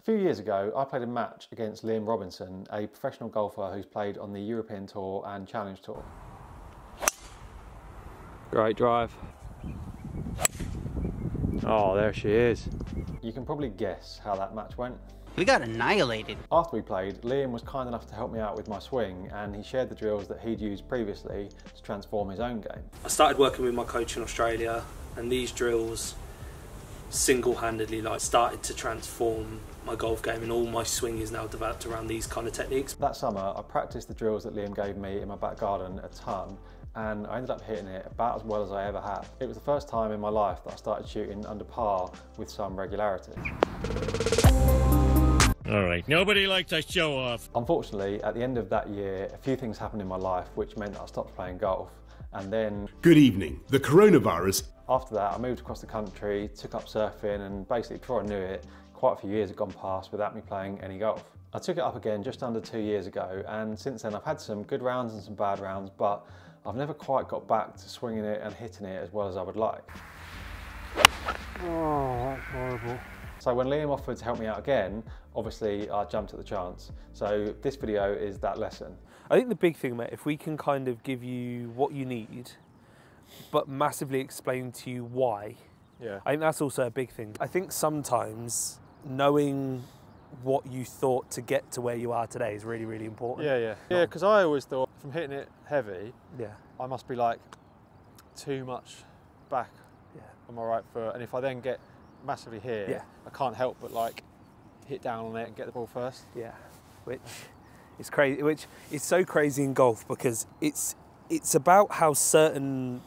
A few years ago, I played a match against Liam Robinson, a professional golfer who's played on the European Tour and Challenge Tour. Great drive. Oh, there she is. You can probably guess how that match went. We got annihilated. After we played, Liam was kind enough to help me out with my swing and he shared the drills that he'd used previously to transform his own game. I started working with my coach in Australia and these drills single-handedly like started to transform my golf game and all my swing is now developed around these kind of techniques. That summer, I practiced the drills that Liam gave me in my back garden a ton and I ended up hitting it about as well as I ever have. It was the first time in my life that I started shooting under par with some regularity. All right, nobody likes to show off. Unfortunately, at the end of that year, a few things happened in my life which meant I stopped playing golf. And then. Good evening. The coronavirus. After that, I moved across the country, took up surfing, and basically, before I knew it, quite a few years had gone past without me playing any golf. I took it up again just under two years ago, and since then, I've had some good rounds and some bad rounds, but I've never quite got back to swinging it and hitting it as well as I would like. Oh, that's horrible. So when Liam offered to help me out again, obviously I jumped at the chance. So this video is that lesson. I think the big thing, mate, if we can kind of give you what you need, but massively explain to you why. Yeah. I think that's also a big thing. I think sometimes knowing what you thought to get to where you are today is really, really important. Yeah, yeah. Yeah, because I always thought from hitting it heavy, Yeah. I must be like too much back Yeah. on my right foot. And if I then get massively here, Yeah. I can't help but like hit down on it and get the ball first. Yeah, which is crazy. Which is so crazy in golf because it's it's about how certain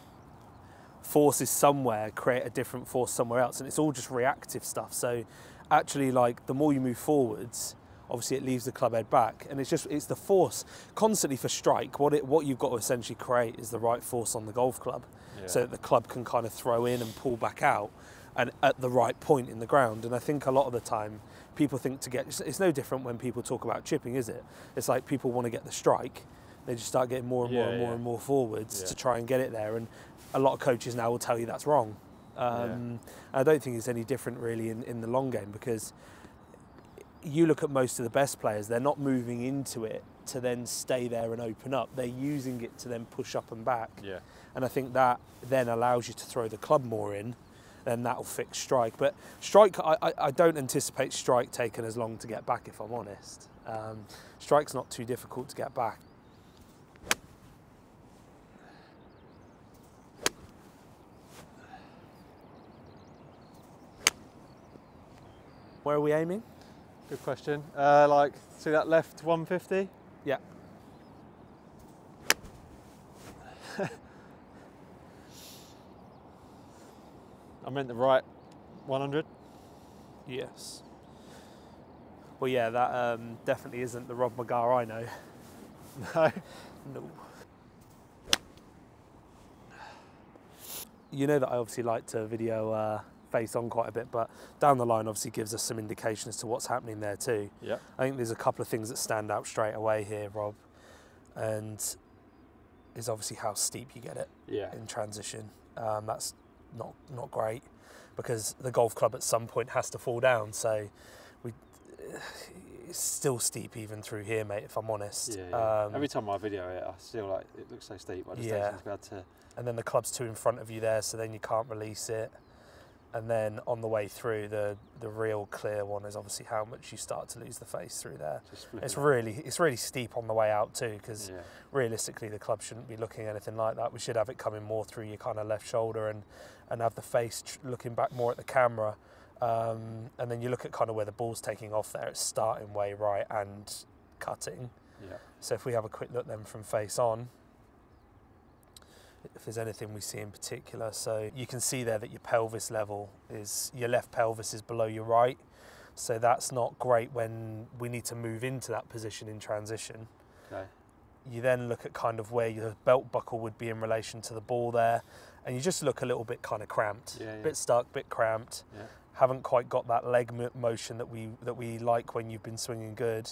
forces somewhere create a different force somewhere else, and it's all just reactive stuff. So actually, like the more you move forwards, obviously it leaves the club head back, and it's just it's the force constantly for strike. What it what you've got to essentially create is the right force on the golf club, so that the club can kind of throw in and pull back out, and at the right point in the ground. And I think a lot of the time people think to get it's- it's no different when people talk about chipping, is it? It's like people want to get the strike, they just start getting more and more Yeah, and more and more forwards Yeah. to try and get it there. And a lot of coaches now will tell you that's wrong. Um, I don't think it's any different really in, in the long game because you look at most of the best players, they're not moving into it to then stay there and open up. They're using it to then push up and back. Yeah. And I think that then allows you to throw the club more in, then that'll fix strike. But strike, I, I, I don't anticipate strike taking as long to get back, if I'm honest. Um, strike's not too difficult to get back. Where are we aiming? Good question. Uh, like, see that left 150? Yeah. I meant the right 100. Yes. Well, yeah, that um, definitely isn't the Rob McGarr I know. No. No. You know that I obviously like to video uh, face on quite a bit, but down the line obviously gives us some indication as to what's happening there too. Yeah. I think there's a couple of things that stand out straight away here, Rob, and is obviously how steep you get it Yeah. in transition. Um, that's not not great because the golf club at some point has to fall down. So we it's still steep even through here, mate. If I'm honest. Yeah, yeah. Um, Every time I video it, I feel like it looks so steep. I just Yeah. to be able to. and then the club's two in front of you there, so then you can't release it. And then on the way through, the the real clear one is obviously how much you start to lose the face through there. It's really it's really steep on the way out too, because Yeah. realistically the club shouldn't be looking anything like that. We should have it coming more through your kind of left shoulder and and have the face tr- looking back more at the camera. Um, and then you look at kind of where the ball's taking off there. It's starting way right and cutting. Yeah. So if we have a quick look then from face on, if there's anything we see in particular, so you can see there that your pelvis level is your left pelvis is below your right. So that's not great when we need to move into that position in transition. Okay. You then look at kind of where your belt buckle would be in relation to the ball there, and you just look a little bit kind of cramped, Yeah, yeah. bit stuck, bit cramped. Yeah. Haven't quite got that leg motion that we that we like when you've been swinging good.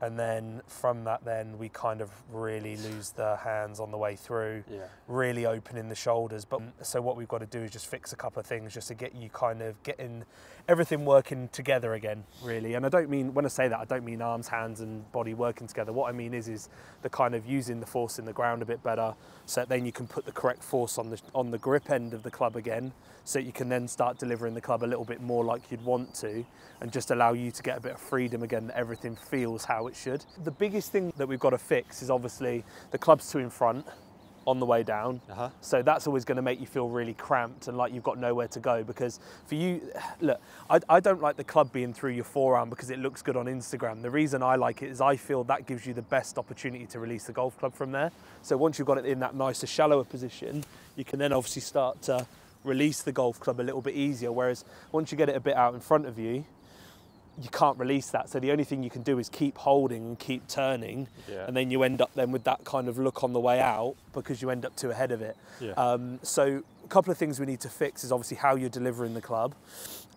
And then from that, then we kind of really lose the hands on the way through. Yeah. Really opening the shoulders. But so what we've got to do is just fix a couple of things just to get you kind of getting everything working together again, really. And I don't mean when I say that, I don't mean arms, hands, and body working together. What I mean is is the kind of using the force in the ground a bit better, so that then you can put the correct force on the on the grip end of the club again, so you can then start delivering the club a little bit more like you'd want to, and just allow you to get a bit of freedom again. That everything feels how it should. The biggest thing that we've got to fix is obviously the club's too in front on the way down. Uh-huh. So that's always going to make you feel really cramped and like you've got nowhere to go because for you, look, I, I don't like the club being through your forearm because it looks good on Instagram. The reason I like it is I feel that gives you the best opportunity to release the golf club from there. So once you've got it in that nicer, shallower position, you can then obviously start to release the golf club a little bit easier. Whereas once you get it a bit out in front of you, you can't release that. So the only thing you can do is keep holding and keep turning, Yeah. and then you end up then with that kind of look on the way out because you end up too ahead of it. Yeah. Um, so a couple of things we need to fix is obviously how you're delivering the club.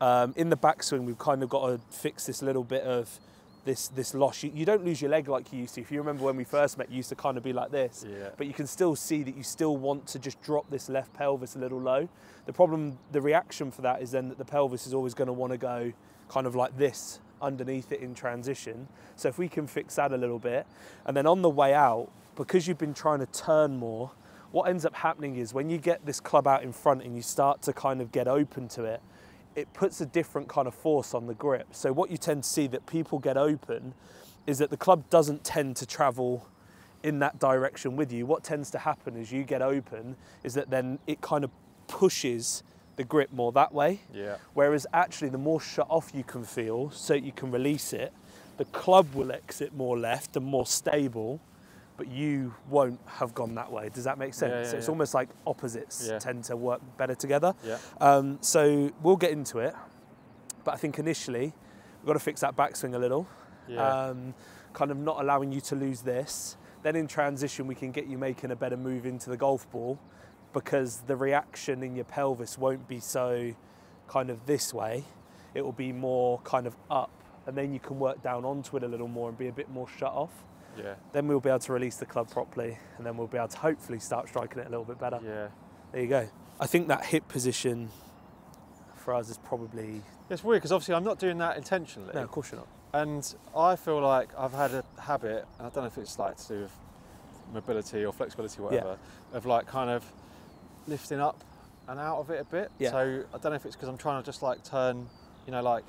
Um, in the backswing, we've kind of got to fix this little bit of this this loss. You, you don't lose your leg like you used to. If you remember when we first met, you used to kind of be like this. Yeah. But you can still see that you still want to just drop this left pelvis a little low. The problem, the reaction for that is then that the pelvis is always going to want to go kind of like this underneath it in transition. So if we can fix that a little bit, and then on the way out, because you've been trying to turn more, what ends up happening is when you get this club out in front and you start to kind of get open to it, it puts a different kind of force on the grip. So what you tend to see that people get open is that the club doesn't tend to travel in that direction with you. What tends to happen as you get open is that then it kind of pushes the grip more that way. Yeah. Whereas actually, the more shut off you can feel, so you can release it, the club will exit more left and more stable, but you won't have gone that way. Does that make sense? Yeah, so it's yeah. almost like opposites Yeah. tend to work better together. Yeah. Um, so we'll get into it, but I think initially we've got to fix that backswing a little, Yeah. um, kind of not allowing you to lose this. Then in transition, we can get you making a better move into the golf ball because the reaction in your pelvis won't be so kind of this way. It will be more kind of up, and then you can work down onto it a little more and be a bit more shut off. Yeah. Then we'll be able to release the club properly, and then we'll be able to hopefully start striking it a little bit better. Yeah. There you go. I think that hip position for us is probably It's weird because obviously I'm not doing that intentionally. no, of course you're not. And I feel like I've had a habit, and I don't know if it's like to do with mobility or flexibility, or Yeah. whatever, of like kind of lifting up and out of it a bit. Yeah. So I don't know if it's because I'm trying to just like turn, you know, like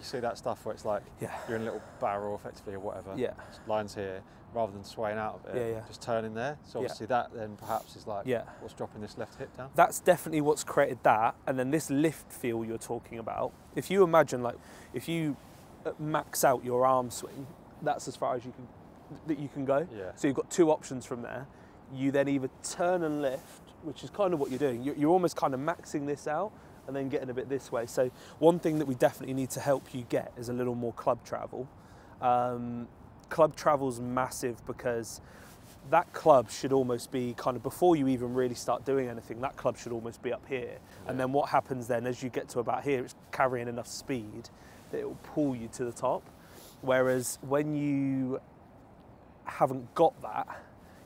you see that stuff where it's like Yeah. you're in a little barrel effectively or whatever. Yeah. Lines here, rather than swaying out of it, Yeah, yeah. just turning there. So Yeah. obviously that then perhaps is like Yeah. what's dropping this left hip down. That's definitely what's created that. And then this lift feel you're talking about. If you imagine like if you uh, max out your arm swing, that's as far as you can that you can go. Yeah. So you've got two options from there. You then either turn and lift, which is kind of what you're doing. You're, you're almost kind of maxing this out and then getting a bit this way. So one thing that we definitely need to help you get is a little more club travel. Um, club travel's massive because that club should almost be kind of before you even really start doing anything. That club should almost be up here, and then what happens then as you get to about here, it's carrying enough speed that it will pull you to the top. Whereas when you haven't got that,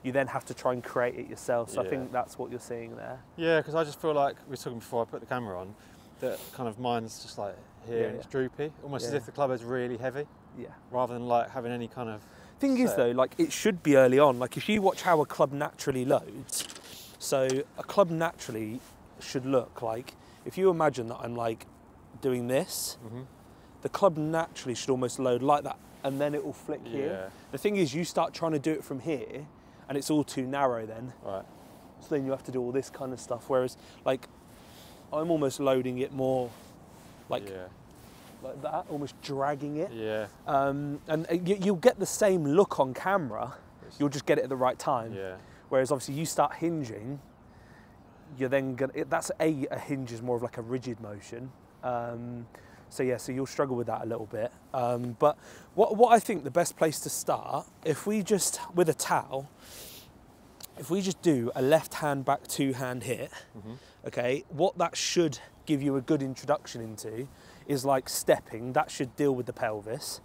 you then have to try and create it yourself. So I think that's what you're seeing there. Yeah, because I just feel like we were talking before I put the camera on, that kind of mine's just like here Yeah, and yeah. it's droopy, almost as if the club is really heavy, Yeah. rather than like having any kind of. Thing is though, like it should be early on. Like if you watch how a club naturally loads, so a club naturally should look like if you imagine that I'm like doing this, Mhm. the club naturally should almost load like that, and then it will flick Yeah. here. The thing is, you start trying to do it from here, and it's all too narrow then. Right. So then you have to do all this kind of stuff. Whereas, like, I'm almost loading it more like yeah. like that, almost dragging it. Yeah. Um, and uh, you, you'll get the same look on camera. You'll just get it at the right time. Yeah. Whereas obviously you start hinging, you're then gonna. It, that's a a hinge is more of like a rigid motion. Um, so yeah, so you'll struggle with that a little bit. Um, but what what I think the best place to start, if we just with a towel, if we just do a left hand back two hand hit, okay, what that should give you a good introduction into is like stepping. That should deal with the pelvis.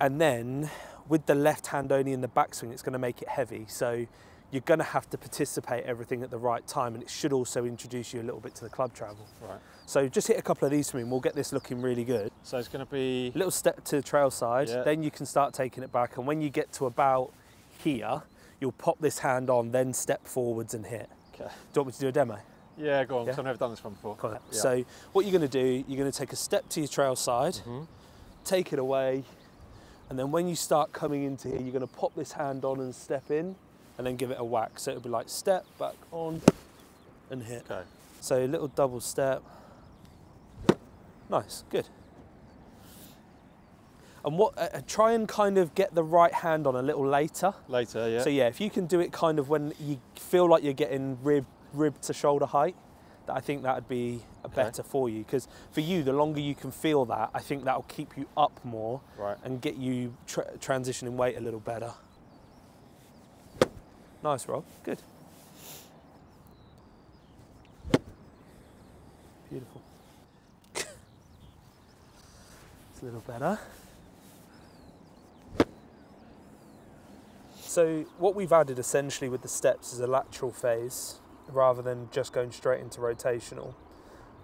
And then with the left hand only in the backswing, it's going to make it heavy. So you're going to have to participate everything at the right time, and it should also introduce you a little bit to the club travel. Right. So just hit a couple of these for me, and we'll get this looking really good. So it's going to be. A little step to the trail side, Yeah. then you can start taking it back, and when you get to about here, you'll pop this hand on, then step forwards and hit. Okay. Do you want me to do a demo? Yeah, go on, Yeah. I've never done this one before. Cool. Yeah. So what you're going to do, you're going to take a step to your trail side, Mhm. take it away, and then when you start coming into here, you're going to pop this hand on and step in, and then give it a whack. So it'll be like step back on and hit. Okay. So a little double step. Nice, good. And what? Uh, uh, try and kind of get the right hand on a little later. Later, yeah. So yeah, if you can do it kind of when you feel like you're getting rib rib to shoulder height, that I think that would be a Okay. better for you. Because for you, the longer you can feel that, I think that'll keep you up more Right. and get you tra- transitioning weight a little better. Nice, Rob. Good. Beautiful. it's a little better. So what we've added essentially with the steps is a lateral phase rather than just going straight into rotational.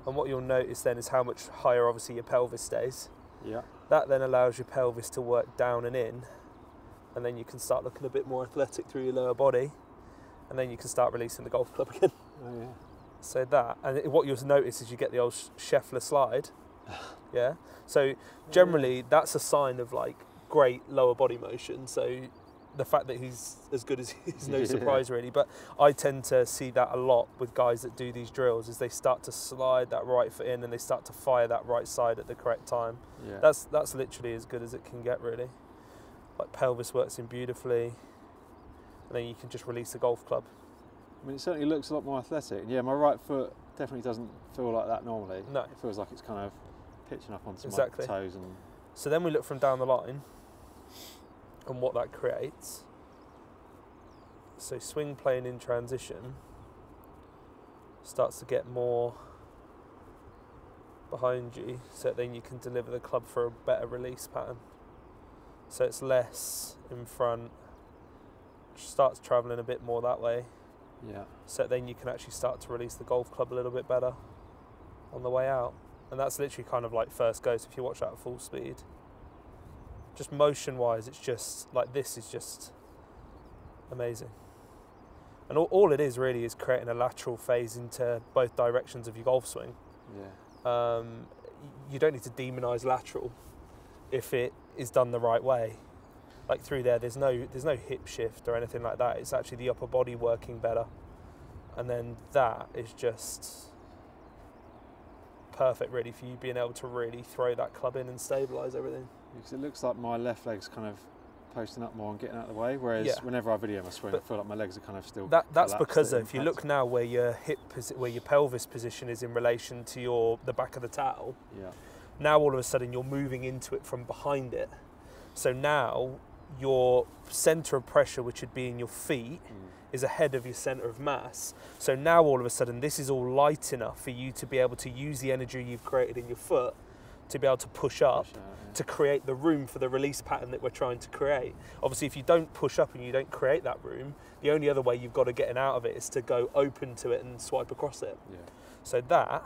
And what you'll notice then is how much higher obviously your pelvis stays. Yeah. That then allows your pelvis to work down and in, and then you can start looking a bit more athletic through your lower body, and then you can start releasing the golf club again. Oh, yeah. So that, and what you'll notice is you get the old Scheffler slide. Yeah. So generally, that's a sign of like great lower body motion. So the fact that he's as good as he is no surprise really. But I tend to see that a lot with guys that do these drills, is they start to slide that right foot in and they start to fire that right side at the correct time. Yeah. That's that's literally as good as it can get, really. Like pelvis works in beautifully, and then you can just release the golf club. I mean, it certainly looks a lot more athletic. Yeah, my right foot definitely doesn't feel like that normally. No. It feels like it's kind of pitching up onto Exactly. my toes and So then we look from down the line, and what that creates. So swing plane in transition starts to get more behind you, so then you can deliver the club for a better release pattern. So it's less in front, starts travelling a bit more that way. yeah. so then you can actually start to release the golf club a little bit better on the way out. And that's literally kind of like first goes if you watch that at full speed. Just motion wise, it's just like this is just amazing. And all, all it is really is creating a lateral phase into both directions of your golf swing. Yeah. Um, you don't need to demonize lateral if it is done the right way. Like through there, there's no there's no hip shift or anything like that. It's actually the upper body working better, and then that is just perfect, really, for you being able to really throw that club in and stabilize everything. Because it looks like my left leg's kind of posting up more and getting out of the way, whereas Yeah. whenever I video my swing, But I feel like my legs are kind of still. That that's because if you look now where your hip posi- where your pelvis position is in relation to your the back of the towel, Yeah. now all of a sudden you're moving into it from behind it. So now your center of pressure, which would be in your feet, Mm. is ahead of your center of mass. So now all of a sudden this is all light enough for you to be able to use the energy you've created in your foot to be able to push up Push out, yeah. to create the room for the release pattern that we're trying to create. Obviously, if you don't push up and you don't create that room, the only other way you've got to get out of it is to go open to it and swipe across it. Yeah. So that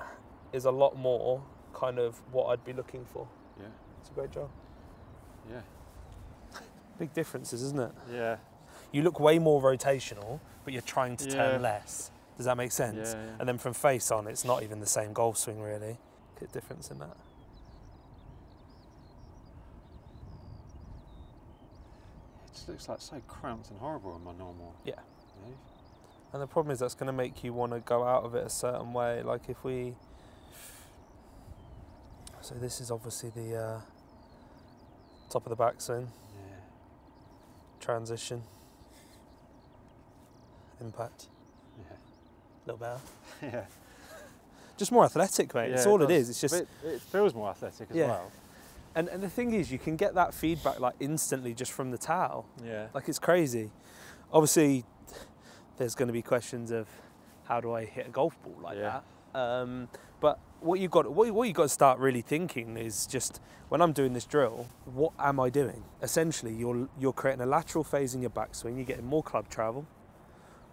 is a lot more kind of what I'd be looking for. Yeah. It's a great job. Yeah. Big differences, isn't it? Yeah. You look way more rotational, but you're trying to Yeah. turn less. Does that make sense? Yeah, yeah. And then from face on, it's not even the same golf swing, really. Bit difference in that. It just looks like so cramped and horrible in my normal. Yeah. move. And the problem is that's going to make you want to go out of it a certain way. Like if we. So this is obviously the uh, top of the backswing. Transition, impact, Yeah. a little better. Yeah. Just more athletic, mate. It's all it does. is. It's just. It, it feels more athletic as Yeah. well. And, and the thing is, you can get that feedback like instantly just from the towel. Yeah. Like it's crazy. Obviously, there's going to be questions of how do I hit a golf ball like Yeah. that. Um, But what you got, what, what you got to start really thinking is just when I'm doing this drill, what am I doing? Essentially, you're you're creating a lateral phase in your backswing. You're getting more club travel.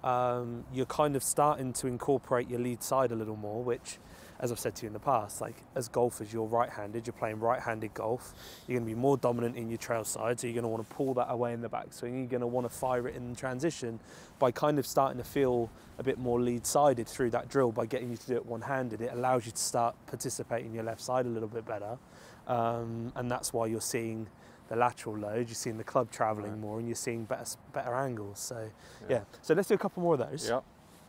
Um, you're kind of starting to incorporate your lead side a little more, which, as I've said to you in the past, like as golfers, you're right-handed. You're playing right-handed golf. You're going to be more dominant in your trail side, so you're going to want to pull that away in the backswing. You're going to want to fire it in the transition by kind of starting to feel a bit more lead-sided through that drill by getting you to do it one-handed. It allows you to start participating your left side a little bit better, um, and that's why you're seeing the lateral load. You're seeing the club travelling Right. more, and you're seeing better better angles. So Yeah. yeah. So let's do a couple more of those.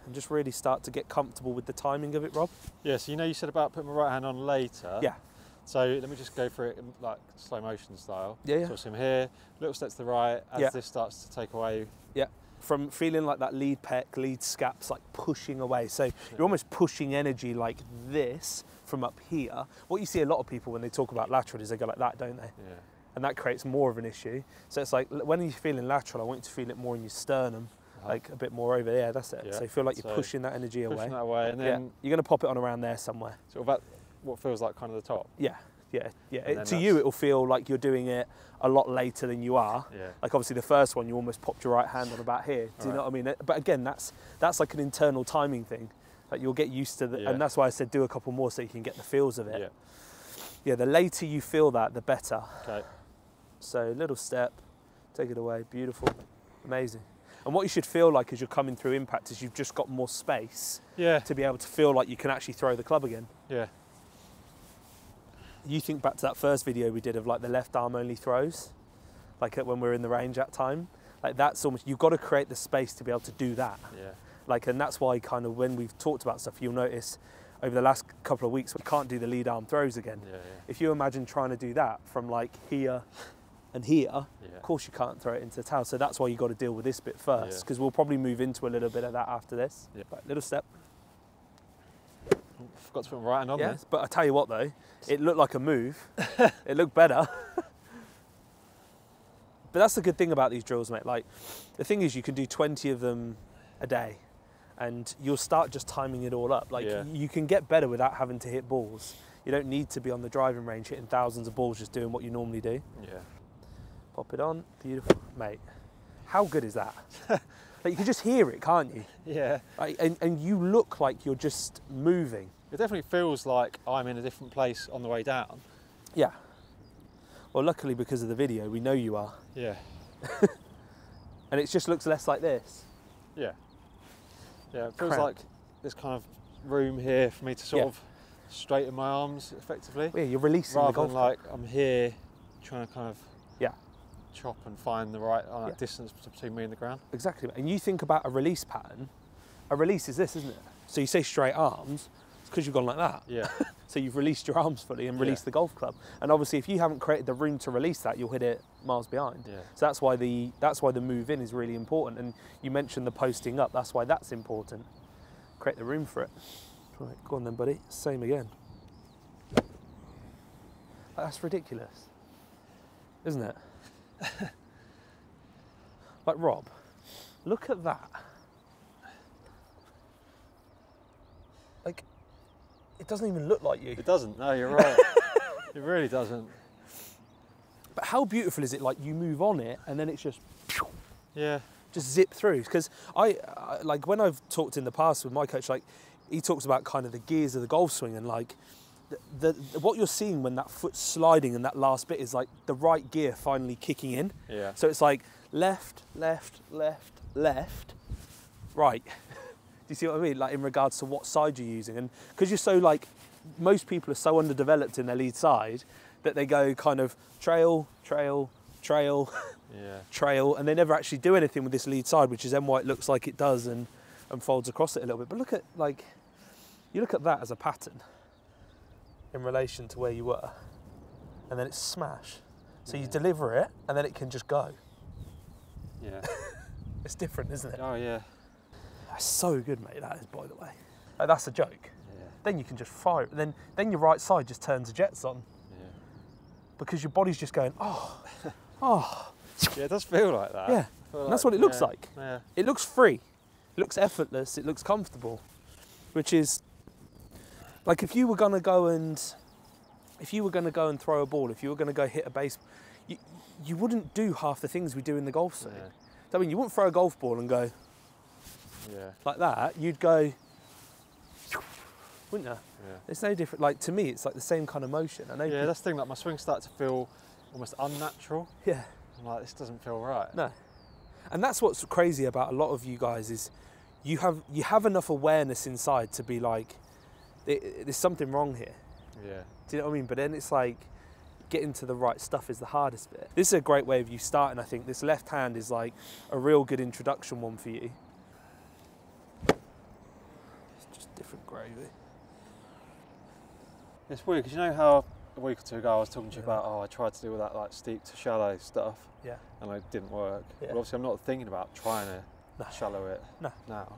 And just really start to get comfortable with the timing of it, Rob. Yeah, so you know you said about putting my right hand on later. Yeah. So let me just go through it in, like slow motion style. Yeah, yeah. So him here, little steps to the right as Yeah. this starts to take away. Yeah. From feeling like that lead pec, lead scaps, like pushing away. So you're almost pushing energy like this from up here. What you see a lot of people when they talk about lateral is they go like that, don't they? Yeah. And that creates more of an issue. So it's like when you're feeling lateral, I want you to feel it more in your sternum. Uh-huh. like a bit more over there. That's it. Yeah. So you feel like you're So pushing that energy away. Pushing that away, and yeah. then You're going to pop it on around there somewhere. So of at what feels like kind of the top. Yeah. Yeah. Yeah. It- to you, it'll feel like you're doing it a lot later than you are. Yeah. Like obviously the first one, you almost popped your right hand on about here. Do you know Right. what I mean? But again, that's that's like an internal timing thing. Like you'll get used to the, Yeah. and that's why I said do a couple more so you can get the feels of it. Yeah. Yeah, the later you feel that, the better. Okay. So little step, take it away, beautiful, amazing. And what you should feel like as you're coming through impact is you've just got more space Yeah. to be able to feel like you can actually throw the club again. Yeah. You think back to that first video we did of like the left arm only throws, like when we are in the range at time. Like that's almost you've got to create the space to be able to do that. Yeah. Like, and that's why kind of when we've talked about stuff, you'll notice over the last couple of weeks we can't do the lead arm throws again. Yeah. If you imagine trying to do that from like here and here, Yeah. of course you can't throw it into the towel. So that's why you've got to deal with this bit first, Yeah. because we'll probably move into a little bit of that after this. Yeah. Right, little step. Oh, Forgot to put my right hand on Yes, but I tell you what though, it looked like a move. it looked better. but that's the good thing about these drills, mate. Like, the thing is, you can do 20 of them a day, and you'll start just timing it all up. Like, Yeah. you can get better without having to hit balls. You don't need to be on the driving range hitting thousands of balls just doing what you normally do. Yeah. Pop it on, beautiful, mate. How good is that? like, you can just hear it, can't you? Yeah. Like, and, and you look like you're just moving. It definitely feels like I'm in a different place on the way down. Yeah. Well, luckily because of the video, we know you are, Yeah. and it just looks less like this. Yeah. Yeah. It feels Cramp. like there's kind of room here for me to sort Yeah. of straighten my arms effectively. Yeah, you're releasing the rather golf than like I'm here trying to kind of. Chop and find the right uh, Yeah. distance between me and the ground. Exactly. And you think about a release pattern. A release is this, isn't it? So you say straight arms, it's because you've gone like that. Yeah, So you've released your arms fully and Yeah. released the golf club. And obviously, if you haven't created the room to release that, you'll hit it miles behind. yeah, So that's why the that's why the move in is really important. And you mentioned the posting up. That's why that's important. Create the room for it. Right, go on then, buddy. Same again. That's ridiculous, isn't it? like Rob, look at that. Like, it doesn't even look like you. it doesn't. No, you're right. it really doesn't. But how beautiful is it? Like you move on it, and then it's just Yeah, just zip through because I, I like when I've talked in the past with my coach like he talks about kind of the gears of the golf swing and like the, the what you're seeing when that foot's sliding and that last bit is like the right gear finally kicking in. Yeah, so it's like left left left left right. Do you see what I mean? Like in regards to what side you're using. And because you're so like most people are so underdeveloped in their lead side that they go kind of trail trail trail yeah, trail and they never actually do anything with this lead side, which is then why it looks like it does and, and folds across it a little bit. But look at like you look at that as a pattern in relation to where you were. And then it's smash. So you deliver it and then it can just go. yeah. It's different, isn't it? Oh yeah, That's so good, mate, that is by the way. Like, that's a joke. yeah, Then you can just fire it. Then then your right side just turns the jets on yeah. because your body's just going, oh, oh. Yeah, it does feel like that. Yeah, and that's what it looks yeah, like. Yeah, It looks free. It looks effortless. It looks comfortable, which is Like if you were gonna go and if you were gonna go and throw a ball, if you were gonna go hit a base, you, you wouldn't do half the things we do in the golf swing. Yeah. I mean, you wouldn't throw a golf ball and go Yeah. like that. You'd go, wouldn't you? Yeah. It's no different. Like to me, it's like the same kind of motion. I know. Yeah, that's the thing. Like my swing started to feel almost unnatural. yeah. I'm like, this doesn't feel right. No. And that's what's crazy about a lot of you guys is you have you have enough awareness inside to be like, "There- there's something wrong here. Yeah. Do you know what I mean? But then it's like getting to the right stuff is the hardest bit. This is a great way of you starting. I think this left hand is like a real good introduction one for you. It's just different gravy. It's weird because you know how a week or two ago I was talking to you about, oh, I tried to do all that like steep to shallow stuff Yeah. and it didn't work. Yeah. Well, obviously, I'm not thinking about trying to No. shallow it No. now.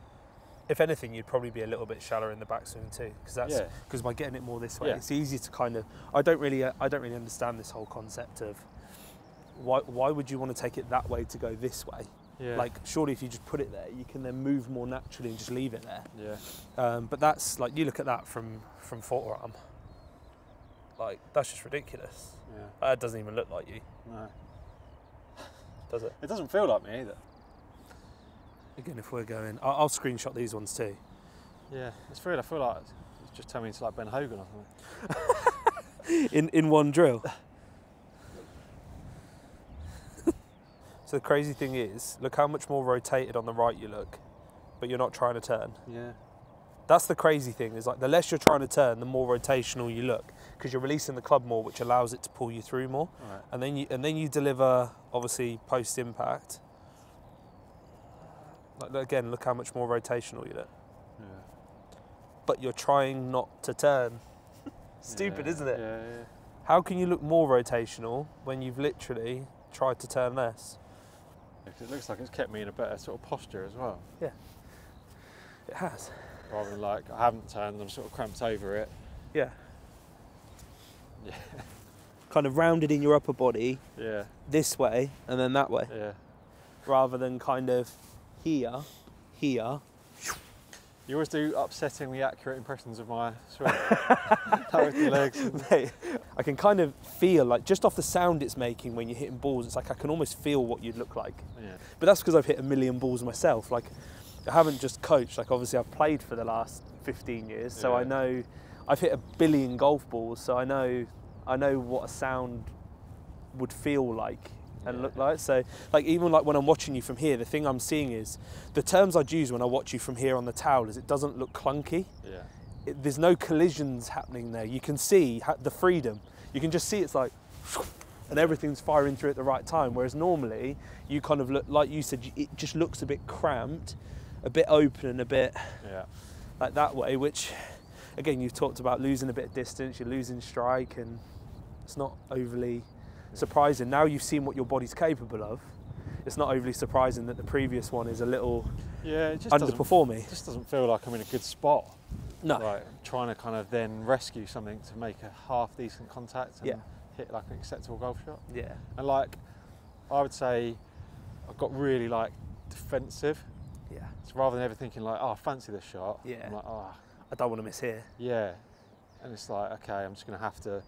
If anything, you'd probably be a little bit shallower in the backswing too, because that's Yeah. because by getting it more this way, Yeah. it's easier to kind of. I don't really, I don't really understand this whole concept of why why would you want to take it that way to go this way? Yeah. Like, surely if you just put it there, you can then move more naturally and just leave it there. yeah. Um, but that's like you look at that from from forearm. Like that's just ridiculous. Yeah. That doesn't even look like you, No. does it? It doesn't feel like me either. Again, if we're going, I'll, I'll screenshot these ones too. Yeah. It's weird. I feel like it's just turning me into like Ben Hogan or something. in in one drill. so the crazy thing is, look how much more rotated on the right you look, but you're not trying to turn. Yeah. That's the crazy thing. Is like the less you're trying to turn, the more rotational you look, because you're releasing the club more, which allows it to pull you through more. Right. And then you and then you deliver obviously post impact. Like again, look how much more rotational you look. Yeah. But you're trying not to turn. Stupid, Yeah, isn't it? Yeah, yeah. How can you look more rotational when you've literally tried to turn less? It looks like it's kept me in a better sort of posture as well. Yeah, it has. Rather than like I haven't turned, I'm sort of cramped over it. Yeah. Yeah. Kind of rounded in your upper body Yeah, this way and then that way, yeah. rather than kind of here, here. You always do upsettingly accurate impressions of my swing. That with the legs. and- Mate, I can kind of feel like just off the sound it's making when you're hitting balls, it's like I can almost feel what you'd look like. Yeah. But that's because I've hit a million balls myself. Like, I haven't just coached. Like, obviously, I've played for the last 15 years, so I know I've hit a billion golf balls. So I know, I know what a sound would feel like and Yeah. look like. So, like, even like when I'm watching you from here, the thing I'm seeing is the terms I'd use when I watch you from here on the towel is it doesn't look clunky. Yeah. It, there's no collisions happening there. You can see ha- the freedom. You can just see it's like, and everything's firing through at the right time. Whereas normally, you kind of look like you said, it just looks a bit cramped, a bit open, and a bit Yeah. like that way. Which, again, you've talked about losing a bit of distance. You're losing strike, and it's not overly surprising. Now you've seen what your body's capable of. It's not overly surprising that the previous one is a little Yeah, it just doesn't, underperforming. it just doesn't feel like I'm in a good spot. No. Like trying to kind of then rescue something to make a half decent contact and Yeah. hit like an acceptable golf shot. Yeah. And like I would say I've got really like defensive. Yeah. So rather than ever thinking like, oh I fancy this shot, Yeah. I'm like, oh I don't want to miss here. yeah. And it's like, okay, I'm just gonna have to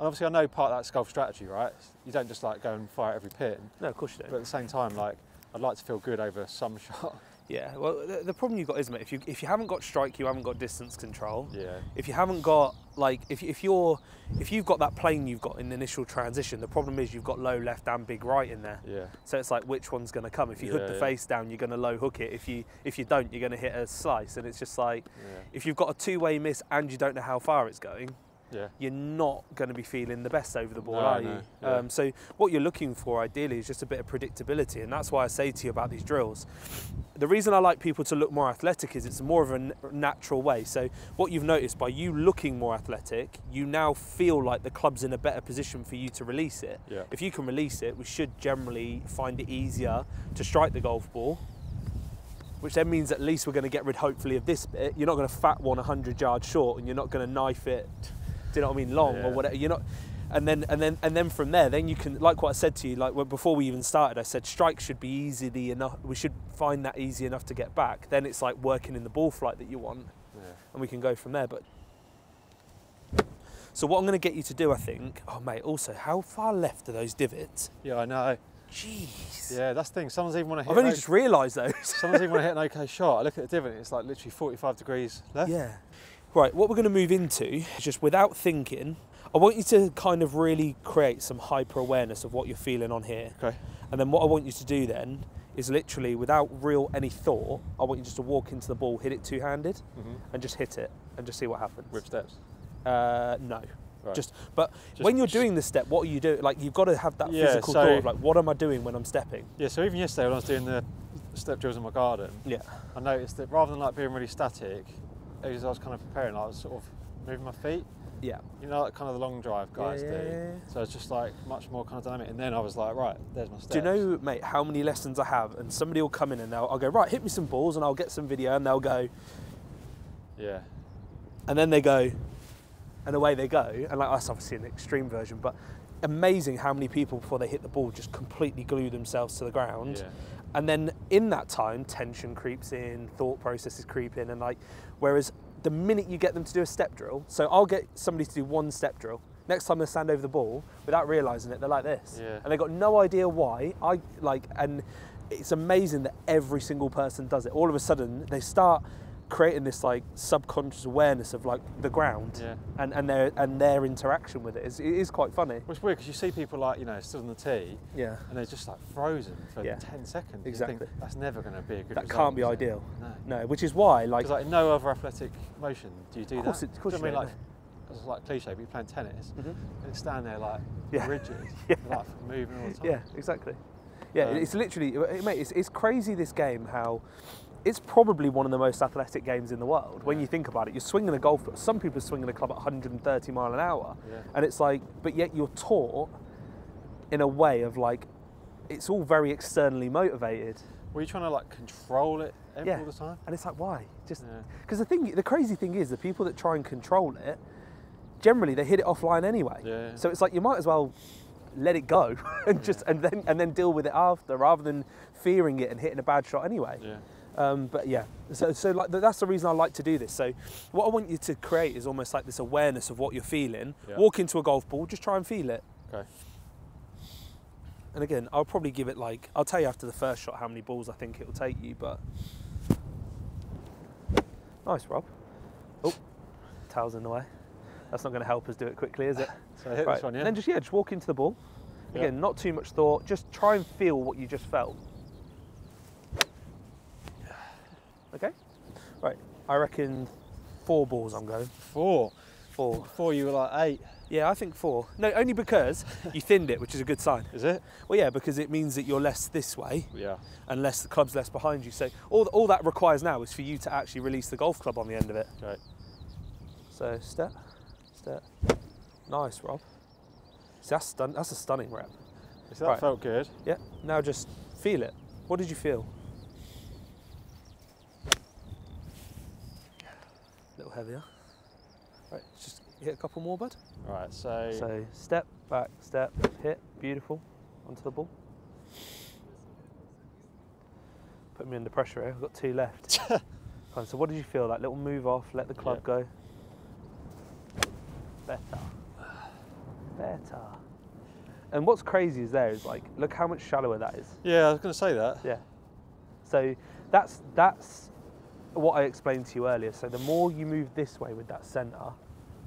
and obviously I know part of that's golf strategy, right? You don't just like go and fire every pin. No, of course you don't. But at the same time, like I'd like to feel good over some shot. Yeah, well, the, the problem you've got is, mate, if you if you haven't got strike, you haven't got distance control. Yeah. If you haven't got like if if you're if you've got that plane you've got in the initial transition, the problem is you've got low left and big right in there. Yeah. So it's like which one's going to come? If you hook the yeah. face down, you're going to low hook it. If you if you don't, you're going to hit a slice. And it's just like Yeah. if you've got a two way miss and you don't know how far it's going, Yeah. you're not going to be feeling the best over the ball, No, are no, you? yeah. Um, so what you're looking for ideally is just a bit of predictability, and that's why I say to you about these drills. The reason I like people to look more athletic is it's more of a n- natural way. So what you've noticed by you looking more athletic, you now feel like the club's in a better position for you to release it. Yeah. If you can release it, we should generally find it easier to strike the golf ball. Which then means at least we're going to get rid, hopefully, of this bit. You're not going to fat one 100 yards short, and you're not going to knife it do you know what I mean? Long Yeah. or whatever. You're not, and then and then and then from there, then you can like what I said to you, like before we even started, I said strike should be easily enough. We should find that easy enough to get back. Then it's like working in the ball flight that you want, Yeah. and we can go from there. But So what I'm going to get you to do, I think. Oh mate, also how far left are those divots? Yeah, I know. Jeez. Yeah, that's the thing. Someone's even want to hit. I've only just realised those. Someone's even want to hit an okay shot. I look at the divot, it's like literally 45 degrees left. Yeah. Right, what we're going to move into is just without thinking, I want you to kind of really create some hyper awareness of what you're feeling on here. Okay. And then what I want you to do then is literally without real any thought, I want you just to walk into the ball, hit it two handed, Mhm. and just hit it and just see what happens. With steps. Uh, no. Right. Just, but Just- when you're doing the step, what are you doing? Like you've got to have that Yeah, physical so- thought of like, what am I doing when I'm stepping? Yeah, so even yesterday when I was doing the step drills in my garden, Yeah. I noticed that rather than like being really static, as I was kind of preparing, I was sort of moving my feet. Yeah. You know, like kind of the long drive guys yeah, do. yeah, yeah. So it's just like much more kind of dynamic. And then I was like, right, there's my steps. Do you know, mate, how many lessons I have? And somebody will come in and they'll, I'll go, right, hit me some balls, and I'll get some video, and they'll go, Yeah. and then they go, and away they go. And like that's obviously an extreme version, but amazing how many people before they hit the ball just completely glue themselves to the ground. Yeah. And then in that time, tension creeps in, thought processes creep in, and like, whereas the minute you get them to do a step drill, so I'll get somebody to do one step drill. Next time they stand over the ball, without realizing it, they're like this, Yeah. and they got no idea why. I like, and it's amazing that every single person does it. All of a sudden, they start creating this like subconscious awareness of like the ground Yeah. and, and their and their interaction with it is, it is quite funny. Which is weird because you see people like, you know, stood on the tee Yeah. and they're just like frozen for Yeah. 10 seconds. You Exactly. think, That's never going to be a good That result, can't be ideal. No. No, which is why like like no other athletic motion do you do Of course that. it- of course you know I mean? Like, it's like cliche, but you're playing tennis Mhm. and stand there like Yeah. rigid, Yeah. like moving all the time. Yeah, exactly. Yeah, Um, it's literally, uh, mate, it's, it's crazy this game how it's probably one of the most athletic games in the world. When you think about it, you're swinging a golf, some people are swinging a club at 130 mile an hour. Yeah. And it's like, but yet you're taught in a way of like, it's all very externally motivated. Were you trying to like control it every, Yeah. all the time? And it's like, why? Just Yeah. because the thing, the crazy thing is, the people that try and control it, generally they hit it offline anyway. Yeah. So it's like you might as well let it go and just and then and then deal with it after, rather than fearing it and hitting a bad shot anyway. Yeah. Um, but yeah, so so like that's the reason I like to do this. So what I want you to create is almost like this awareness of what you're feeling. Yeah. Walk into a golf ball, just try and feel it. Okay. And again, I'll probably give it like I'll tell you after the first shot how many balls I think it'll take you, but nice, Rob. Oh, towels in the way. That's not going to help us do it quickly, is it? So I hit right. this one, yeah? And then just yeah, just walk into the ball. Yeah. Again, not too much thought. Just try and feel what you just felt. Okay. Right. I reckon four balls. I'm going Four. four. Four, you were like eight. Yeah, I think four. No, only because you thinned it, which is a good sign. Is it? Well, yeah, because it means that you're less this way, Yeah. and less the club's less behind you. So all, all that requires now is for you to actually release the golf club on the end of it. Right. So step, step. Nice, Rob. See, that's, stun- that's a stunning rep. So that Right. felt good. Yeah. Now just feel it. What did you feel? A little heavier. Right, just hit a couple more, bud. Right, so, So step, back, step, hit, beautiful, onto the ball. Put me under pressure here, I've got two left. Fine, so what did you feel? That little move off, let the club Yeah. go. Better. Better. And what's crazy is there is like, look how much shallower that is. yeah, I was going to say that. Yeah. So that's that's what I explained to you earlier. So the more you move this way with that centre,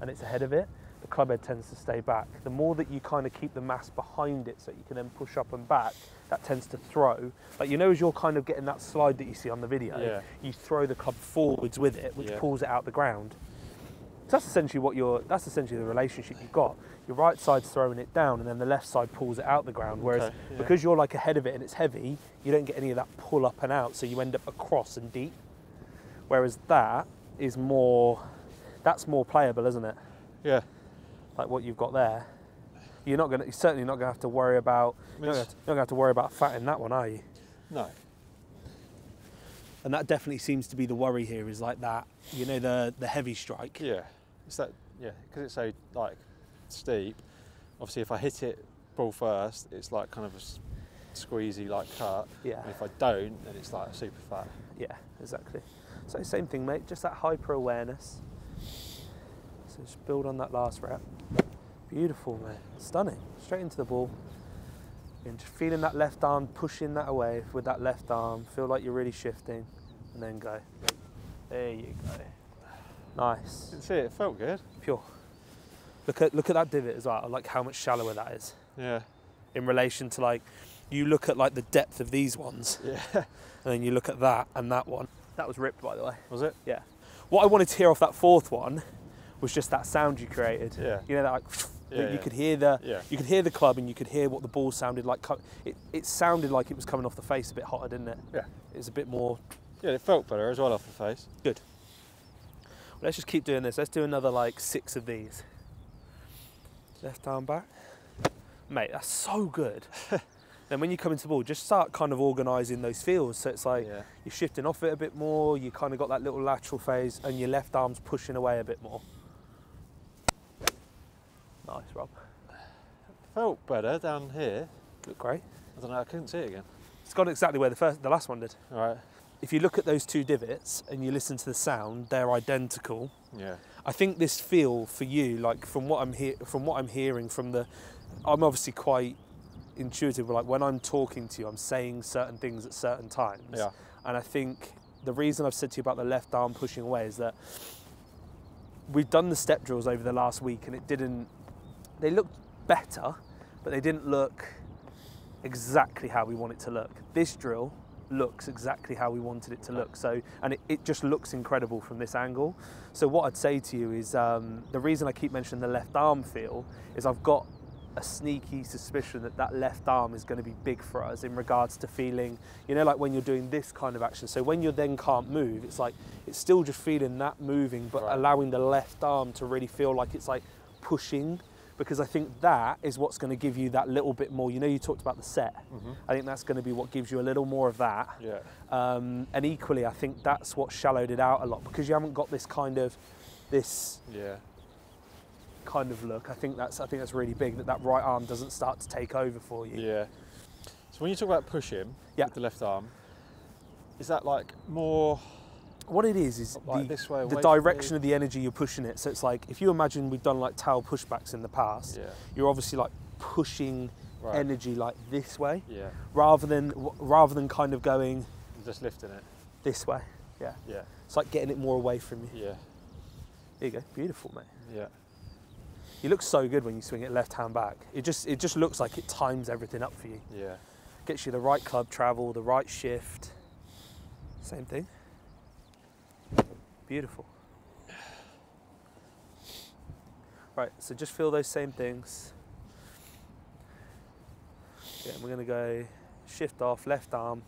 and it's ahead of it, the club head tends to stay back. The more that you kind of keep the mass behind it, so you can then push up and back, that tends to throw. Like you know, as you're kind of getting that slide that you see on the video, Yeah. you throw the club forwards with it, which Yeah. pulls it out the ground. So that's essentially what you're. That's essentially the relationship you've got. Your right side's throwing it down, and then the left side pulls it out the ground. Whereas Okay, yeah. because you're like ahead of it and it's heavy, you don't get any of that pull up and out, so you end up across and deep. Whereas that is more. That's more playable, isn't it? Yeah. Like what you've got there. You're not gonna. You're certainly not gonna have to worry about. You're not gonna, you're not gonna have to worry about fat in that one, are you? No. And that definitely seems to be the worry here. Is like that. You know the the heavy strike. Yeah. It's that, yeah, because it's so like steep. Obviously, if I hit it ball first, it's like kind of a squeezy like cut. Yeah. And if I don't, then it's like super fat. Yeah, exactly. So same thing, mate. Just that hyper awareness. So just build on that last rep. Beautiful, mate. Stunning. Straight into the ball. And just feeling that left arm, pushing that away with that left arm. Feel like you're really shifting, and then go. There you go. Nice. Didn't see it. It felt good. Pure. Look at look at that divot as well. I like how much shallower that is Yeah. in relation to like you look at like the depth of these ones, Yeah. and then you look at that and that one. That was ripped, by the way. Was it? Yeah. What I wanted to hear off that fourth one was just that sound you created. Yeah. You know that like Yeah, you yeah. could hear the Yeah. you could hear the club and you could hear what the ball sounded like. It, it sounded like it was coming off the face a bit hotter, didn't it? Yeah. It was a bit more. Yeah, it felt better as well off the face. Good. Let's just keep doing this. Let's do another like six of these. Left arm back. Mate, that's so good. then when you come into the ball, just start kind of organising those feels. So it's like yeah. you're shifting off it a bit more, you kind of got that little lateral phase, and your left arm's pushing away a bit more. Nice, Rob. Felt better down here. Look great. I don't know. I couldn't see it again. It's gone exactly where the first, the last one did. All right. If you look at those two divots and you listen to the sound, they're identical. Yeah. I think this feel for you, like from what I'm hear, from what I'm hearing from the, I'm obviously quite intuitive. Like when I'm talking to you, I'm saying certain things at certain times. Yeah. And I think the reason I've said to you about the left arm pushing away is that we've done the step drills over the last week, and it didn't. They looked better, but they didn't look exactly how we want it to look. This drill looks exactly how we wanted it to look. So, and it, it just looks incredible from this angle. So, what I'd say to you is um, the reason I keep mentioning the left arm feel is I've got a sneaky suspicion that that left arm is going to be big for us in regards to feeling, you know, like when you're doing this kind of action. So when you then can't move, it's like it's still just feeling that moving, but Right. allowing the left arm to really feel like it's like pushing. Because I think that is what's going to give you that little bit more. You know, you talked about the set. I think that's going to be what gives you a little more of that. Yeah. Um, and equally, I think that's what shallowed it out a lot because you haven't got this kind of, this Yeah. Kind of look. I think that's I think that's really big that that right arm doesn't start to take over for you. Yeah. So when you talk about pushing Yeah. with the left arm, is that like more What it is is like the, this way? the direction of the energy you're pushing it. So it's like if you imagine we've done like towel pushbacks in the past, Yeah. you're obviously like pushing Right. energy like this way Yeah. rather than rather than kind of going You're just lifting it. this way. Yeah, Yeah. it's like getting it more away from you. Yeah. There you go, beautiful, mate. Yeah. You look so good when you swing it left hand back. It just it just looks like it times everything up for you. Yeah. Gets you the right club travel, the right shift. Same thing. Beautiful. Right, so just feel those same things. Yeah, we're gonna go shift off, left arm.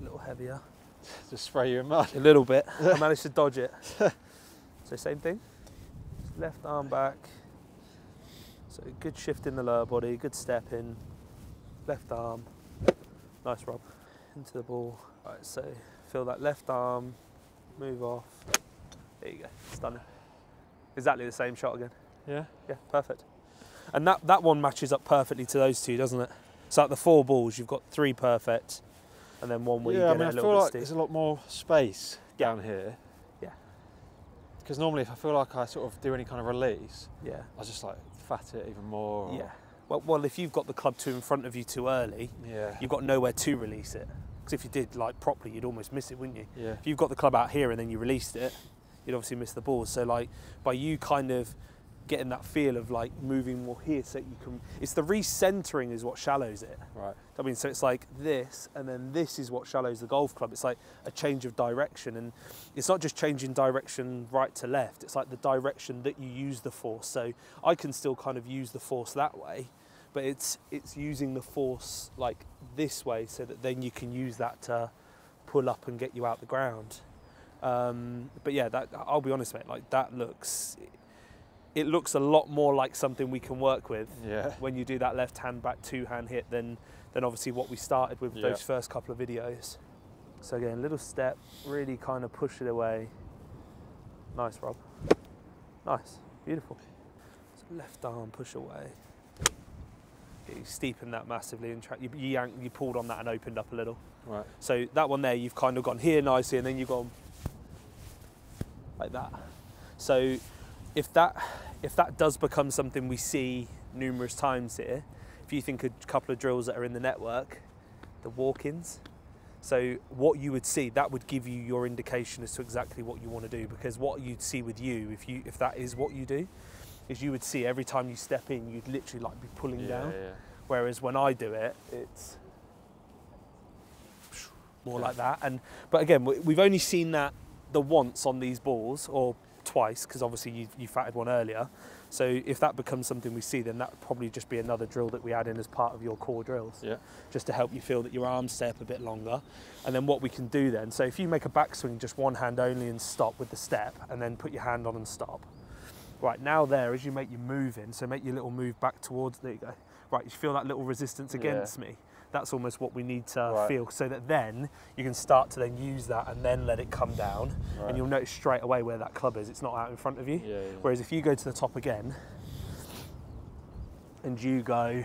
A little heavier. Just spray you in mud. A little bit. I managed to dodge it. So same thing. Left arm back. So good shift in the lower body, good step in. Left arm. Nice Rob. Into the ball. Right, so feel that left arm. Move off. There you go. Stunning. Exactly the same shot again. Yeah. Yeah, perfect. And that, that one matches up perfectly to those two, doesn't it? So at the four balls, you've got three perfect, and then one where yeah. I you mean, get I it a feel little like bit there's a lot more space Yeah. down here. Because normally, if I feel like I sort of do any kind of release, Yeah. I just like fat it even more. or- Yeah. Well, well, if you've got the club two in front of you too early, Yeah. you've got nowhere to release it. Because if you did like properly, you'd almost miss it, wouldn't you? Yeah. If you've got the club out here and then you released it, you'd obviously miss the ball. So like by you kind of getting that feel of like moving more here, so you can. It's the recentering is what shallows it. Right. I mean, so it's like this, and then this is what shallows the golf club. It's like a change of direction, and it's not just changing direction right to left. It's like the direction that you use the force. So I can still kind of use the force that way, but it's it's using the force like this way, so that then you can use that to pull up and get you out the ground. Um, but yeah, that I'll be honest, mate. Like that looks, it looks a lot more like something we can work with Yeah. when you do that left hand back two hand hit than than obviously what we started with Yeah. those first couple of videos. So again, little step, really kind of push it away. Nice, Rob. Nice, beautiful. So left arm push away. You steepen that massively and tra- you, you, yank, you pulled on that and opened up a little. Right. So that one there, you've kind of gone here nicely, and then you've gone like that. So if that if that does become something we see numerous times here, if you think a couple of drills that are in the network, the walk-ins. So what you would see, that would give you your indication as to exactly what you want to do. Because what you'd see with you, if you if that is what you do, is you would see every time you step in, you'd literally like be pulling Yeah, down. yeah. Whereas when I do it, it's more like that. And but again, we've only seen that the once on these balls, or twice, because obviously you, you fatted one earlier. So if that becomes something we see, then that would probably just be another drill that we add in as part of your core drills, Yeah. just to help you feel that your arms stay up a bit longer. And then what we can do then, so if you make a backswing just one hand only and stop with the step, and then put your hand on and stop. Right now, there as you make your move in, so make your little move back towards. There you uh, go. Right, you feel that little resistance Yeah. against me. That's almost what we need to Right. feel, so that then you can start to then use that and then let it come down, Right. and you'll notice straight away where that club is. It's not out in front of you. Yeah, yeah. Whereas if you go to the top again, and you go,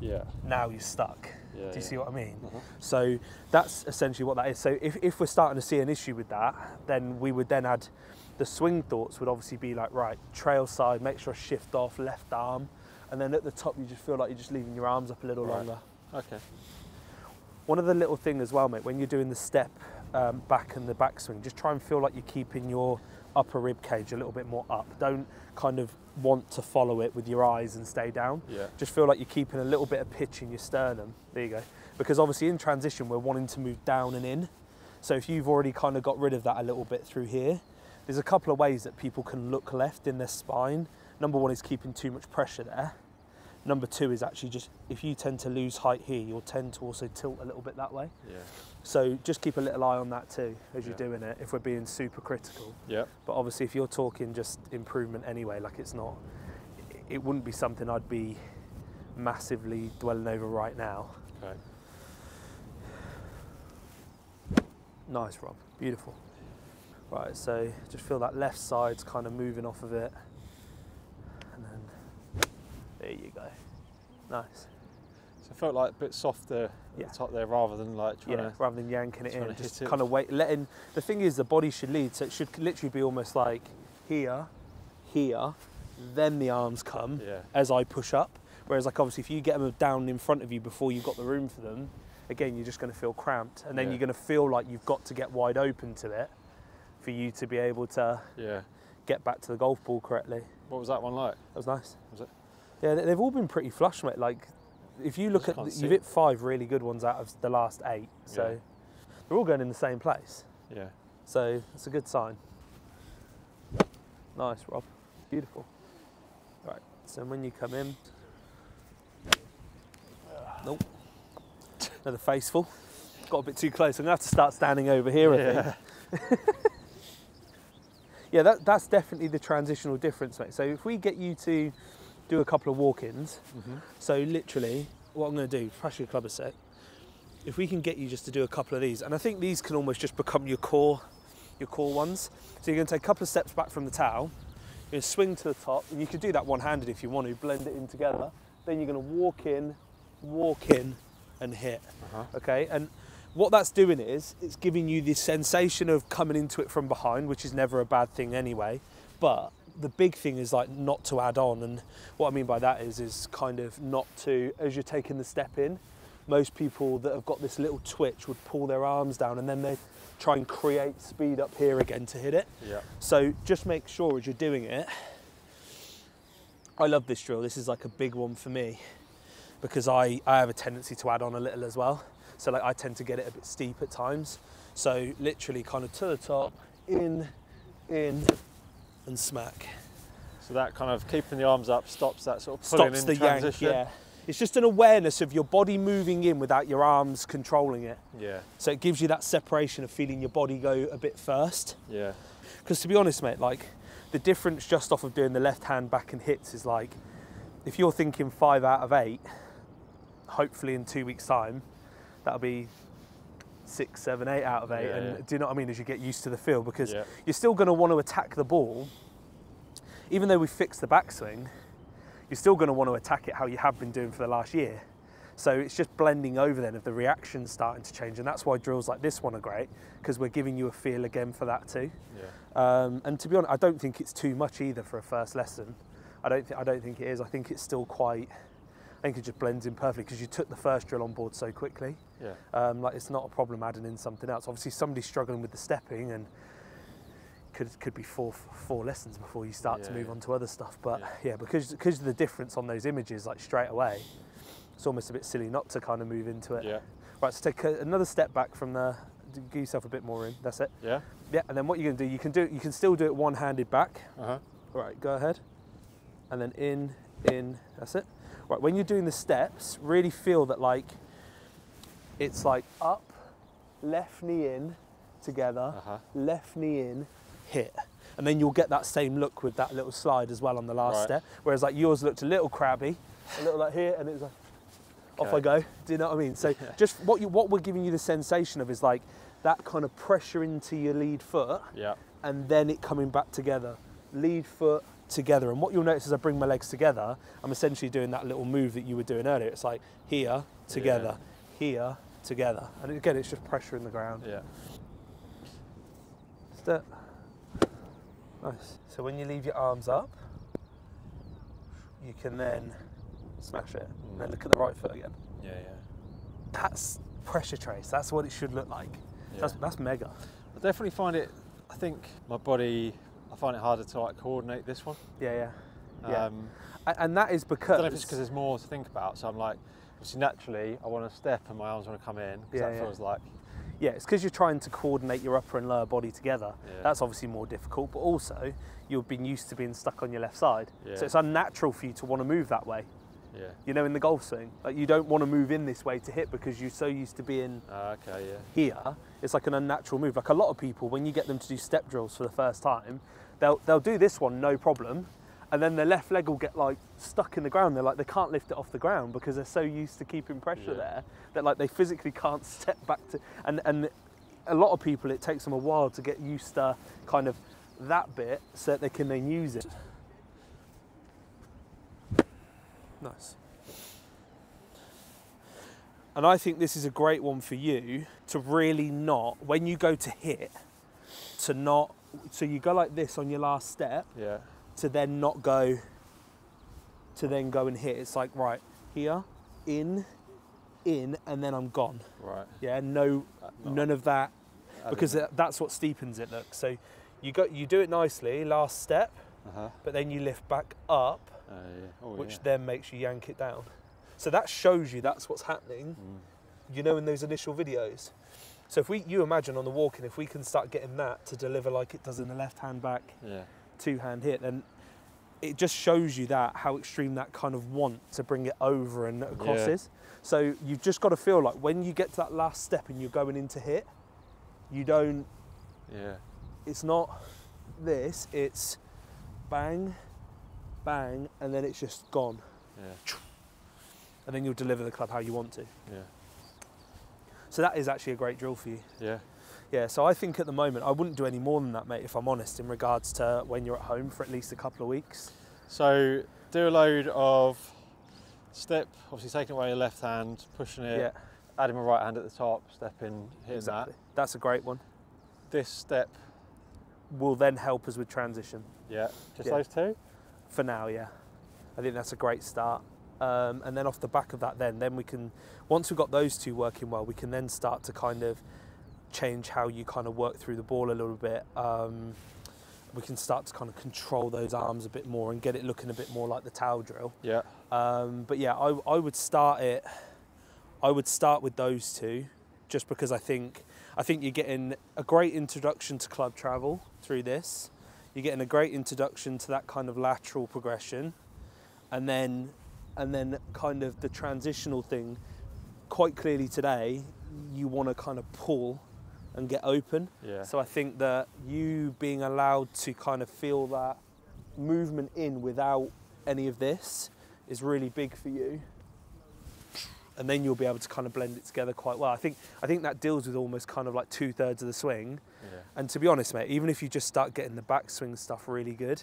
Yeah. now you're stuck. Yeah, Do you see what I mean? Uh-huh. So that's essentially what that is. So if, if we're starting to see an issue with that, then we would then add the swing thoughts would obviously be like, right, trail side, make sure I shift off, left arm, and then at the top you just feel like you're just leaving your arms up a little Right. longer. Okay. One other little thing as well, mate, when you're doing the step um, back and the backswing, just try and feel like you're keeping your upper rib cage a little bit more up. Don't kind of want to follow it with your eyes and stay down. Yeah. Just feel like you're keeping a little bit of pitch in your sternum. There you go. Because obviously in transition, we're wanting to move down and in. So if you've already kind of got rid of that a little bit through here, there's a couple of ways that people can look left in their spine. Number one is keeping too much pressure there. Number two is actually just if you tend to lose height here, you'll tend to also tilt a little bit that way. Yeah. So just keep a little eye on that too as you're Yeah. doing it if we're being super critical. Yeah. But obviously, if you're talking just improvement anyway, like it's not, it wouldn't be something I'd be massively dwelling over right now. Okay. Nice, Rob. Beautiful. Right, so just feel that left side's kind of moving off of it. There you go. Nice. So it felt like a bit softer Yeah. at the top there rather than like trying yeah, to. rather than yanking it in, just hit it. kind of wait, letting. The thing is, the body should lead, so it should literally be almost like here, here, then the arms come Yeah. as I push up. Whereas, like obviously, if you get them down in front of you before you've got the room for them, again, you're just going to feel cramped, and then Yeah. you're going to feel like you've got to get wide open to it for you to be able to Yeah. get back to the golf ball correctly. What was that one like? That was nice. Was it? Yeah, they- they've all been pretty flush, mate. Like, if you look at, the, you've hit five really good ones out of the last eight, so Yeah. they're all going in the same place. Yeah. So it's a good sign. Nice, Rob. Beautiful. Right. So when you come in, nope. Another faceful. Got a bit too close. I'm gonna have to start standing over here. I think. Yeah, that, that's definitely the transitional difference, mate. So if we get you to do a couple of walk-ins, mm-hmm. so literally, what I'm going to do, your club a sec. If we can get you just to do a couple of these, and I think these can almost just become your core, your core ones. So you're going to take a couple of steps back from the towel. You're going to swing to the top, and you could do that one-handed if you want to, blend it in together. Then you're going to walk in, walk in, and hit. Uh-huh. Okay, and what that's doing is it's giving you the sensation of coming into it from behind, which is never a bad thing anyway. But the big thing is like not to add on, and what I mean by that is is kind of not to as you're taking the step in. Most people that have got this little twitch would pull their arms down and then they try and create speed up here again to hit it. Yeah. So just make sure as you're doing it. I love this drill. This is like a big one for me because I, I have a tendency to add on a little as well. So like I tend to get it a bit steep at times. So literally kind of to the top, in, in, and smack. So that kind of keeping the arms up stops that sort of pulling Stops in the yank, transition. yeah. It's just an awareness of your body moving in without your arms controlling it. Yeah. So it gives you that separation of feeling your body go a bit first. Yeah. Because to be honest, mate, like the difference just off of doing the left hand back and hits is like if you're thinking five out of eight, hopefully in two weeks' time, that'll be six, seven, eight out of eight. Yeah, and yeah. do you know what I mean? As you get used to the feel, because Yeah. you're still going to want to attack the ball, even though we fixed the backswing. You're still going to want to attack it how you have been doing for the last year. So it's just blending over then of the reactions starting to change, and that's why drills like this one are great because we're giving you a feel again for that too. Yeah. Um, and to be honest, I don't think it's too much either for a first lesson. I don't, th- I don't think it is. I think it's still quite. I think it just blends in perfectly because you took the first drill on board so quickly. Yeah. Um, like it's not a problem adding in something else. Obviously, somebody's struggling with the stepping and could could be four four lessons before you start to move yeah. on to other stuff. But Yeah. yeah, because because of the difference on those images, like straight away, it's almost a bit silly not to kind of move into it. Yeah. Right, so take a, another step back from the. Give yourself a bit more room. That's it. Yeah. Yeah, and then what you're going to do, you can do, you can still do it one-handed back. Uh huh. Right, go ahead. And then in, in, that's it. Right, when you're doing the steps, really feel that like it's like up, left knee in, together, Uh-huh. left knee in, hit. And then you'll get that same look with that little slide as well on the last Right. step. Whereas like yours looked a little crabby, a little like here, and it was like, off I go. Do you know what I mean? So just what you what we're giving you the sensation of is like that kind of pressure into your lead foot Yeah. and then it coming back together. Lead foot together. And what you'll notice as I bring my legs together, I'm essentially doing that little move that you were doing earlier. It's like here, together, here, together. And again, it's just pressure in the ground. Yeah. Step. Nice. So when you leave your arms up, you can then smash it. And then mm. look at the right foot again. Yeah. Yeah. That's pressure trace. That's what it should look like. That's, Yeah. that's mega. I definitely find it. I think my body. I find it harder to like coordinate this one. Yeah, yeah. Yeah. Um, and that is because I because. don't know if it's because there's more to think about. So I'm like, obviously naturally, I want to step and my arms want to come in. 'cause Yeah, that yeah. feels like. Yeah, it's because you're trying to coordinate your upper and lower body together. Yeah. That's obviously more difficult, but also you've been used to being stuck on your left side. Yeah. So it's unnatural for you to want to move that way. Yeah. You know, in the golf swing, like you don't want to move in this way to hit because you're so used to being Uh, okay. Yeah. here. It's like an unnatural move. Like a lot of people, when you get them to do step drills for the first time, they'll they'll do this one no problem, and then their left leg will get like stuck in the ground. They're like they can't lift it off the ground because they're so used to keeping pressure Yeah. there that like they physically can't step back to. And and a lot of people, it takes them a while to get used to kind of that bit so that they can then use it. Nice. And I think this is a great one for you to really not, when you go to hit, to not, so you go like this on your last step, Yeah. to then not go, to then go and hit. It's like, right, here, in, in, and then I'm gone. Right. Yeah, no, none of that, I because that's what steepens it. Look, so you go, you do it nicely, last step, Uh-huh. but then you lift back up, Uh, yeah. Oh, which yeah. then makes you yank it down. So that shows you that's what's happening. Mm. You know, in those initial videos. So if we, you imagine on the walking, if we can start getting that to deliver like it does in the left hand back, Yeah. two hand hit, then it just shows you that how extreme that kind of want to bring it over and across Yeah. is. So you've just got to feel like when you get to that last step and you're going into hit, you don't. Yeah. It's not this. It's bang, bang, and then it's just gone. Yeah. And then you'll deliver the club how you want to. Yeah. So that is actually a great drill for you. Yeah. Yeah, so I think at the moment I wouldn't do any more than that, mate, if I'm honest, in regards to when you're at home for at least a couple of weeks. So do a load of step, obviously taking away your left hand, pushing it, Yeah, adding my right hand at the top, stepping, hitting exactly. that. That's a great one. This step, Will then help us with transition. yeah, just Yeah. those two. For now, yeah. I think that's a great start. Um, and then off the back of that, then then we can, once we've got those two working well, we can then start to kind of change how you kind of work through the ball a little bit. Um, we can start to kind of control those arms a bit more and get it looking a bit more like the towel drill. Yeah. Um, but yeah, I, I would start it. I would start with those two, just because I think I think you're getting a great introduction to club travel through this. You're getting a great introduction to that kind of lateral progression, and then and then kind of the transitional thing. Quite clearly today, you want to kind of pull and get open. Yeah. So I think that you being allowed to kind of feel that movement in without any of this is really big for you. And then you'll be able to kind of blend it together quite well. I think I think that deals with almost kind of like two thirds of the swing. Yeah. And to be honest, mate, even if you just start getting the backswing stuff really good,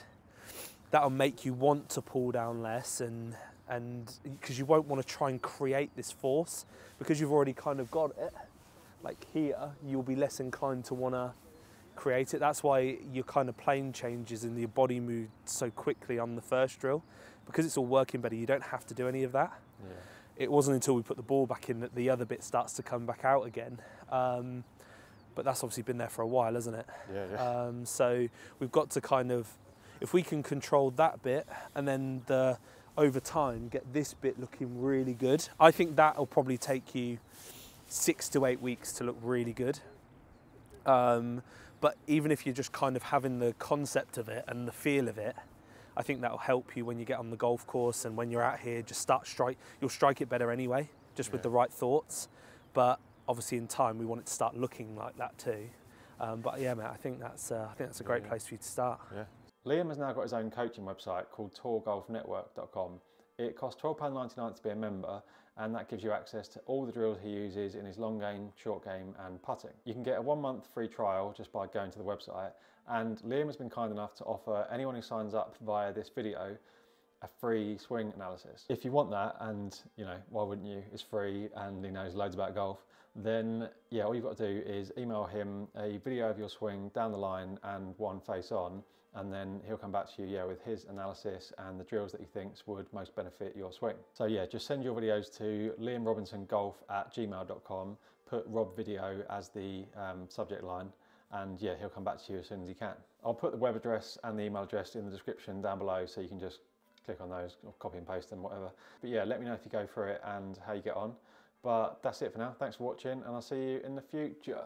that'll make you want to pull down less and and because you won't want to try and create this force because you've already kind of got it. Like here, you'll be less inclined to want to create it. That's why your kind of plane changes and your body moves so quickly on the first drill because it's all working better. You don't have to do any of that. Yeah. It wasn't until we put the ball back in that the other bit starts to come back out again. Um, but that's obviously been there for a while, hasn't it? Yeah, yeah. Um, so we've got to kind of, if we can control that bit and then the over time get this bit looking really good, I think that'll probably take you six to eight weeks to look really good. Um, but even if you're just kind of having the concept of it and the feel of it, I think that'll help you when you get on the golf course and when you're out here. Just start strike. You'll strike it better anyway, just with the right thoughts. But obviously, in time, we want it to start looking like that too. Um, but yeah, mate, I think that's uh, I think that's a great Yeah. place for you to start. Yeah. Liam has now got his own coaching website called tourgolfnetwork.com. It costs £12.99 to be a member, and that gives you access to all the drills he uses in his long game, short game, and putting. You can get a one month free trial just by going to the website, and Liam has been kind enough to offer anyone who signs up via this video a free swing analysis. If you want that, and you know, why wouldn't you? It's free and he knows loads about golf. Then, yeah, all you've got to do is email him a video of your swing down the line and one face on, and then he'll come back to you, yeah, with his analysis and the drills that he thinks would most benefit your swing. So, yeah, just send your videos to liamrobinsongolf at gmail.com, put Rob video as the um, subject line, and yeah, he'll come back to you as soon as he can. I'll put the web address and the email address in the description down below so you can just click on those or copy and paste them, whatever. But yeah, let me know if you go for it and how you get on. But that's it for now. Thanks for watching, and I'll see you in the future.